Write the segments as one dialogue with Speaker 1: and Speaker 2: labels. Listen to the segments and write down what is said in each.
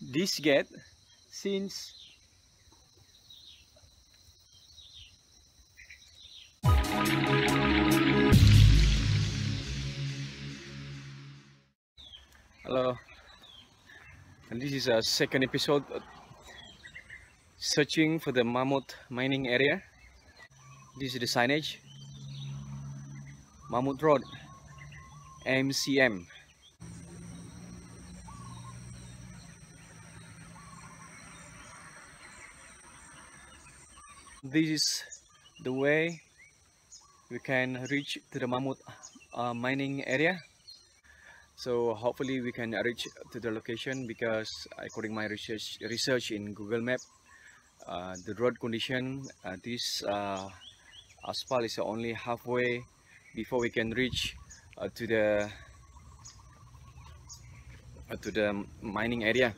Speaker 1: this gate since hello. And this is a second episode uh, searching for the Mamut mining area. This is the signage. Mamut road mcm this is the way we can reach to the Mamut uh, mining area. So hopefully we can reach to the location because according my research research in google map uh, the road condition uh, this uh, asphalt is only halfway before we can reach uh, to the uh, to the mining area.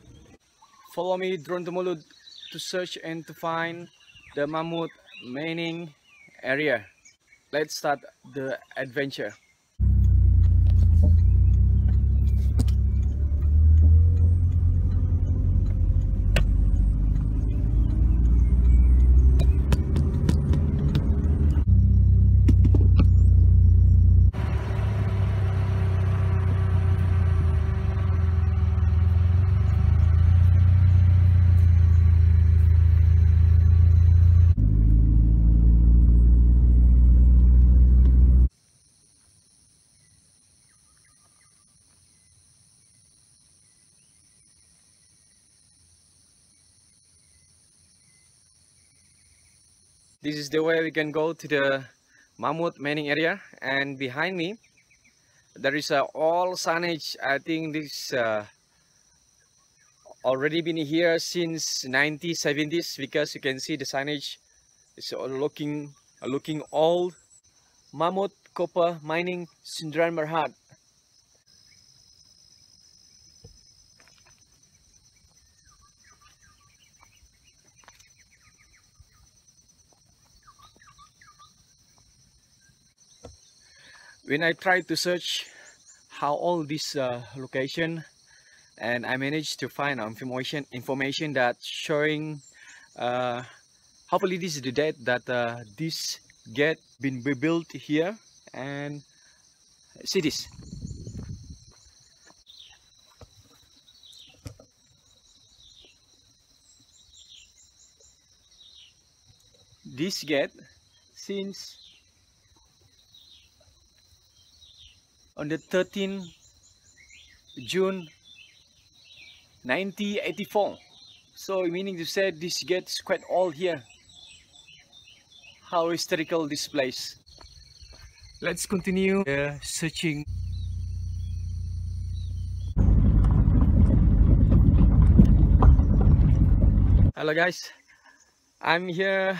Speaker 1: Follow me Drone Tumulud to search and to find the Mamut mining area. Let's start the adventure this is the way we can go to the Mamut mining area and behind me there is a all signage. I think this uh, already been here since 1970s because you can see the signage is looking looking old. Mamut copper mining Sendirian Berhad when I tried to search how all this uh, location and I managed to find information information that showing uh, hopefully this is the date that uh, this gate been rebuilt here and see this. This gate since on the 13th June 1984 so meaning to say this gets quite old here. How historical this place. Let's continue uh, searching. Hello guys. I'm here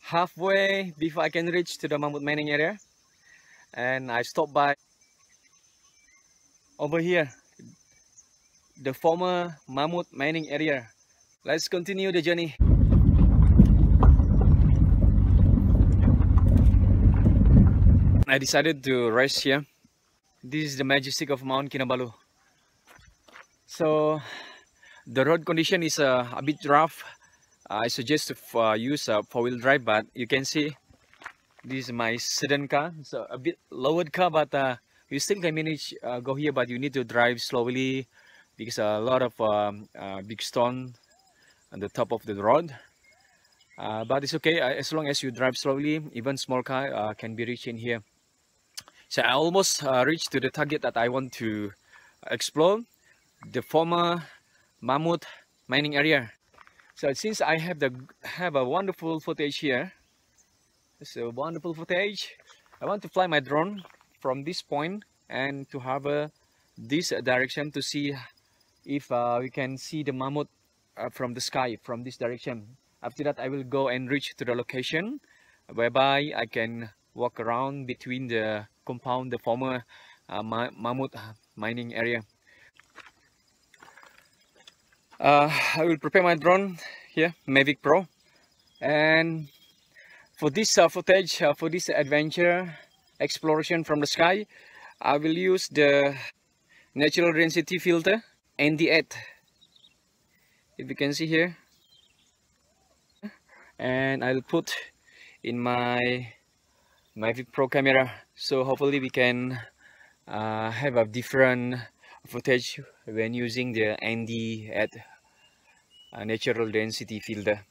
Speaker 1: halfway before I can reach to the Mamut mining area and I stopped by over here the former Mamut mining area. Let's continue the journey. I decided to rest here. This is the majestic of Mount Kinabalu. So the road condition is uh, a bit rough. I suggest to uh, use a four-wheel drive but you can see this is my sedan car. So a bit lowered car but uh, you still can manage uh, go here but you need to drive slowly because a lot of um, uh, big stone on the top of the road. Uh, but it's okay uh, as long as you drive slowly even small car uh, can be reached in here. So I almost reached to the target that I want to explore the former Mamut mining area. So since I have the have a wonderful footage here it's a wonderful footage. I want to fly my drone from this point and to have uh, this direction to see if uh, we can see the Mamut uh, from the sky from this direction. After that I will go and reach to the location whereby I can walk around between the compound, the former uh, ma Mamut mining area. Uh, I will prepare my drone here, Mavic Pro and for this uh, footage, uh, for this adventure exploration from the sky, I will use the neutral density filter ND8 if you can see here. And I'll put in my Mavic Pro camera. So hopefully we can uh, have a different footage when using the ND at uh, neutral density filter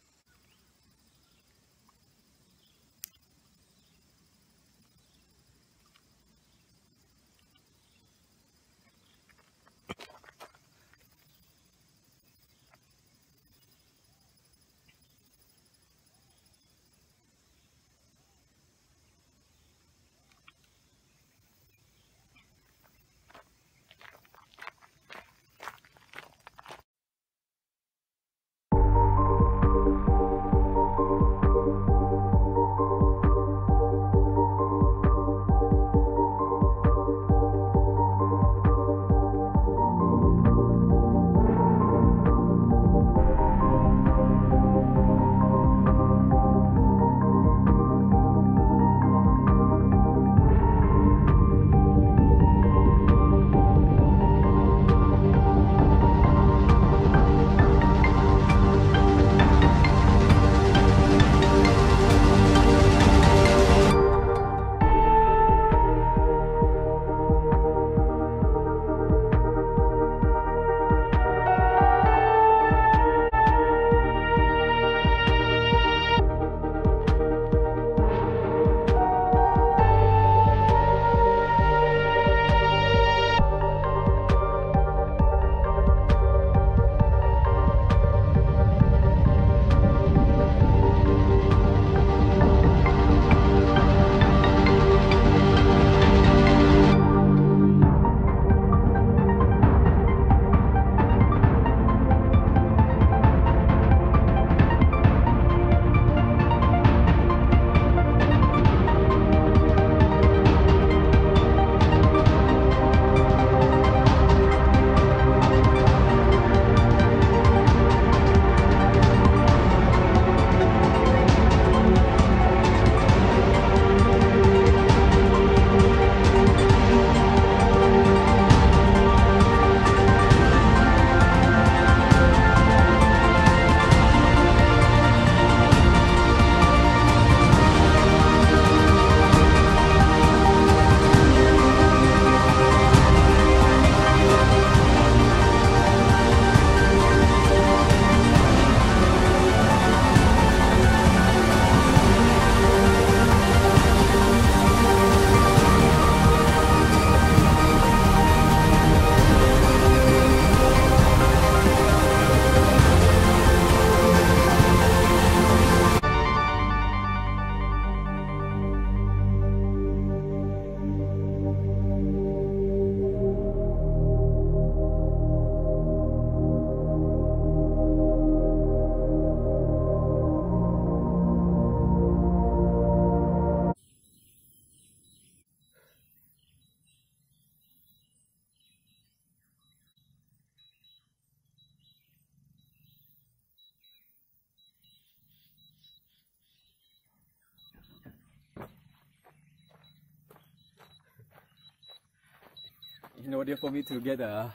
Speaker 1: order for me to get a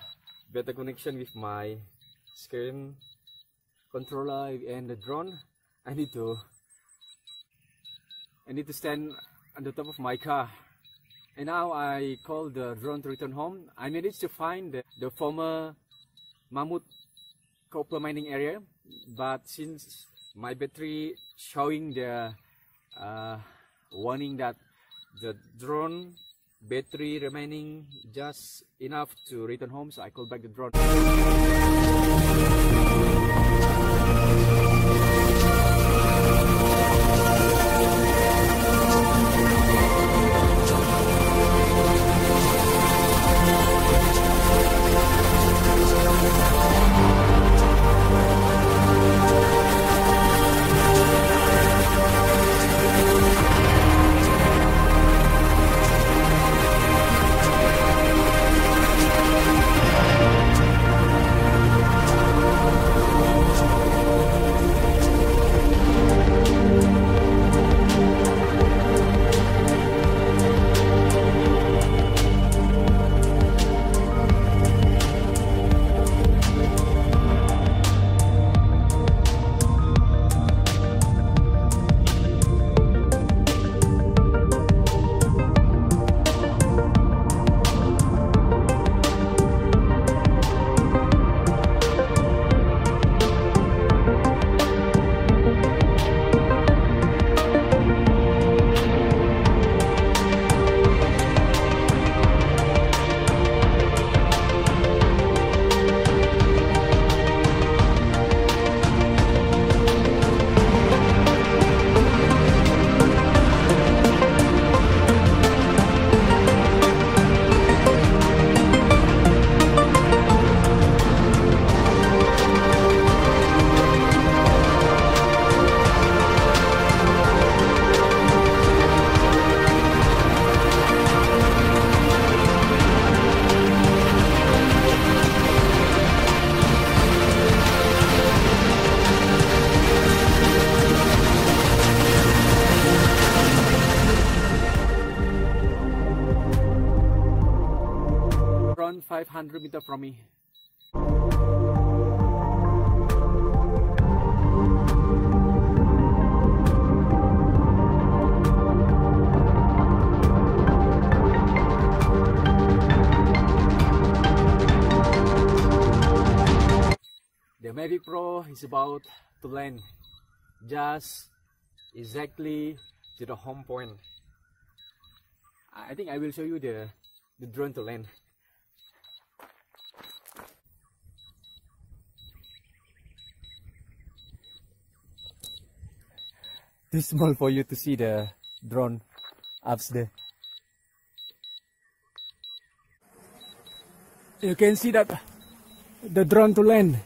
Speaker 1: better connection with my screen controller and the drone. I need to I need to stand on the top of my car. And now I call the drone to return home. I managed to find the, the former Mamut copper mining area but since my battery showing the uh, warning that the drone battery remaining just enough to return home so I call back the drone from me. The Mavic Pro is about to land just exactly to the home point. I think I will show you the, the drone to land. Too small for you to see the drone up there. You can see that the drone to land.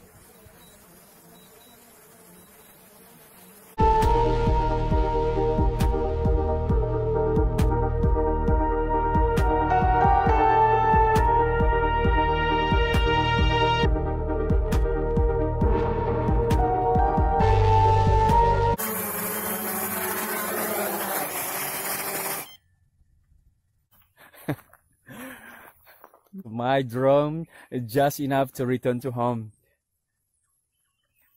Speaker 1: My drone just enough to return to home.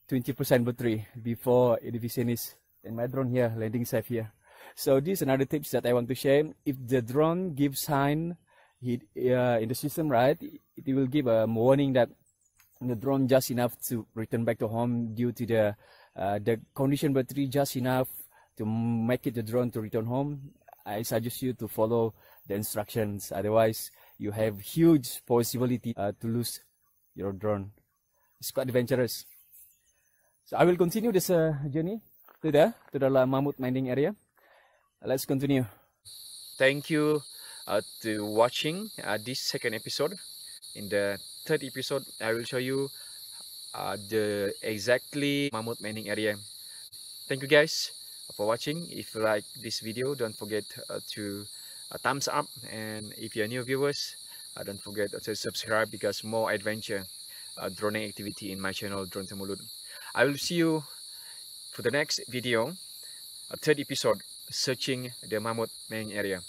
Speaker 1: 20% battery before it is And my drone here, landing safe here. So this is another tips that I want to share. If the drone gives sign uh, in the system, right, it will give a warning that the drone just enough to return back to home due to the uh, the condition battery just enough to make it the drone to return home. I suggest you to follow the instructions. Otherwise, you have huge possibility uh, to lose your drone. It's quite adventurous. So I will continue this uh, journey to the to the Mamut mining area. Let's continue. Thank you uh, to watching uh, this second episode. In the third episode, I will show you uh, the exactly Mamut mining area. Thank you guys for watching. If you like this video, don't forget uh, to a thumbs up and if you're new viewers uh, don't forget to subscribe because more adventure uh, droning activity in my channel Drone Tumulud. I will see you for the next video, a third episode, searching the Mamut mining area.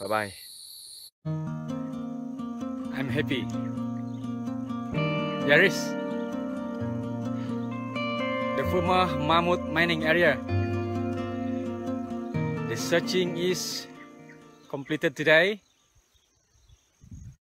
Speaker 1: Bye bye. I'm happy. There is the former Mamut mining area. The searching is completed today